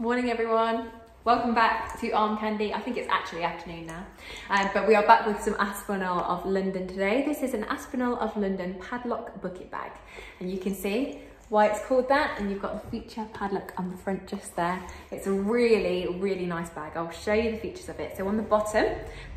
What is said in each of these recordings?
Morning everyone. Welcome back to Armcandy. I think it's actually afternoon now. Um, but we are back with some Aspinal of London today. This is an Aspinal of London padlock bucket bag. And you can see why it's called that. And you've got the feature padlock on the front just there. It's a really, really nice bag. I'll show you the features of it. So on the bottom,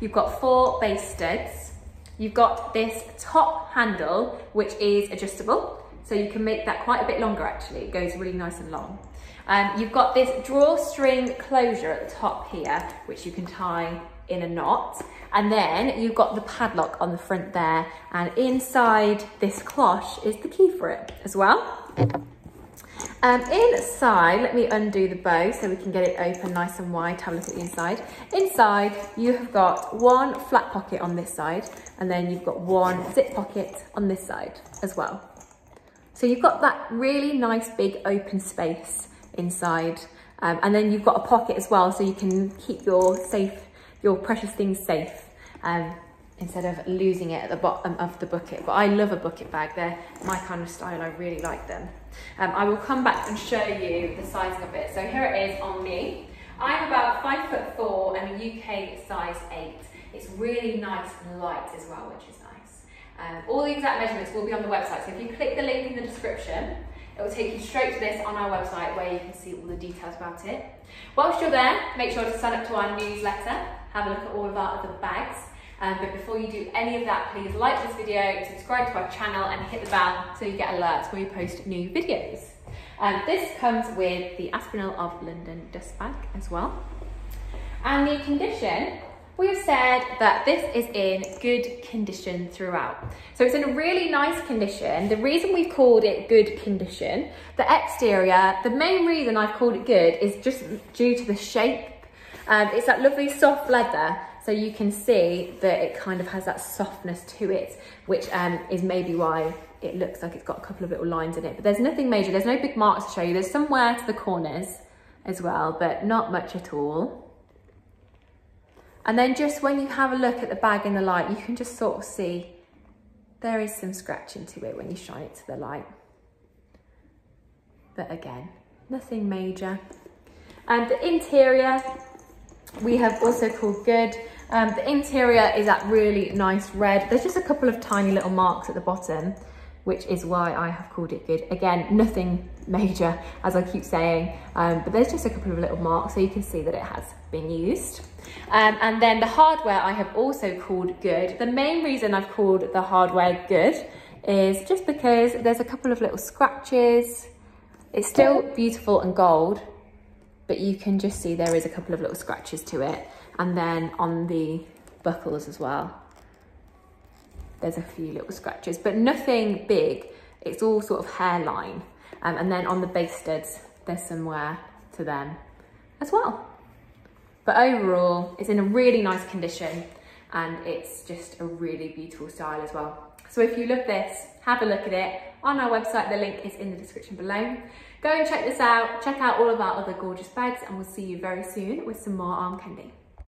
you've got four base studs. You've got this top handle, which is adjustable. So you can make that quite a bit longer actually. It goes really nice and long. Um, you've got this drawstring closure at the top here, which you can tie in a knot. And then you've got the padlock on the front there. And inside this cloche is the key for it as well. Um, inside, let me undo the bow so we can get it open nice and wide, have a look at the inside. Inside, you have got one flat pocket on this side, and then you've got one zip pocket on this side as well. So you've got that really nice big open space inside. Um, and then you've got a pocket as well, so you can keep your safe, your precious things safe um, instead of losing it at the bottom of the bucket. But I love a bucket bag. They're my kind of style. I really like them. Um, I will come back and show you the sizing of it. So here it is on me. I'm about five foot four and a UK size eight. It's really nice and light as well, which is nice. Um, all the exact measurements will be on the website. So if you click the link in the description, it will take you straight to this on our website where you can see all the details about it. Whilst you're there, make sure to sign up to our newsletter, have a look at all of our other bags. Um, but before you do any of that, please like this video, subscribe to our channel and hit the bell so you get alerts when we post new videos. Um, this comes with the Aspinal of London dust bag as well. And the condition we've said that this is in good condition throughout. So it's in a really nice condition. The reason we've called it good condition, the exterior, the main reason I've called it good is just due to the shape. Um, it's that lovely soft leather. So you can see that it kind of has that softness to it, which um, is maybe why it looks like it's got a couple of little lines in it. But there's nothing major, there's no big marks to show you. There's somewhere to the corners as well, but not much at all. And then just when you have a look at the bag in the light, you can just sort of see there is some scratching to it when you shine it to the light. But again, nothing major. And the interior, we have also called good. Um, the interior is that really nice red. There's just a couple of tiny little marks at the bottom which is why I have called it good. Again, nothing major, as I keep saying, um, but there's just a couple of little marks so you can see that it has been used. Um, and then the hardware I have also called good. The main reason I've called the hardware good is just because there's a couple of little scratches. It's still beautiful and gold, but you can just see there is a couple of little scratches to it. And then on the buckles as well there's a few little scratches, but nothing big. It's all sort of hairline. Um, and then on the base studs, there's some wear to them as well. But overall, it's in a really nice condition and it's just a really beautiful style as well. So if you love this, have a look at it. On our website, the link is in the description below. Go and check this out, check out all of our other gorgeous bags and we'll see you very soon with some more arm candy.